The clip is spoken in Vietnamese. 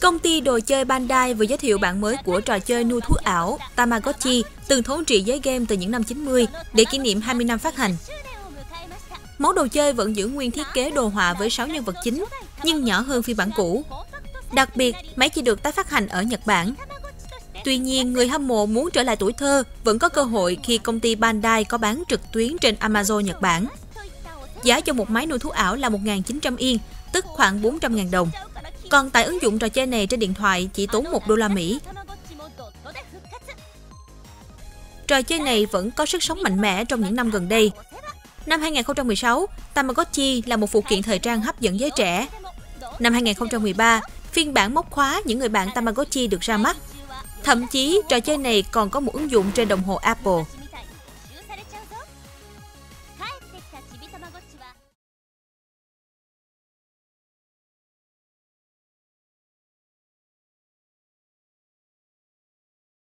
Công ty đồ chơi Bandai vừa giới thiệu bản mới của trò chơi nuôi thú ảo Tamagotchi, từng thống trị giới game từ những năm 90 để kỷ niệm 20 năm phát hành. Món đồ chơi vẫn giữ nguyên thiết kế đồ họa với 6 nhân vật chính, nhưng nhỏ hơn phiên bản cũ. Đặc biệt, máy chỉ được tái phát hành ở Nhật Bản. Tuy nhiên, người hâm mộ muốn trở lại tuổi thơ vẫn có cơ hội khi công ty Bandai có bán trực tuyến trên Amazon Nhật Bản. Giá cho một máy nuôi thú ảo là 1.900 yên, tức khoảng 400.000 đồng. Còn tại ứng dụng trò chơi này trên điện thoại chỉ tốn 1 đô la Mỹ. Trò chơi này vẫn có sức sống mạnh mẽ trong những năm gần đây. Năm 2016, Tamagotchi là một phụ kiện thời trang hấp dẫn giới trẻ. Năm 2013, phiên bản móc khóa những người bạn Tamagotchi được ra mắt. Thậm chí, trò chơi này còn có một ứng dụng trên đồng hồ Apple.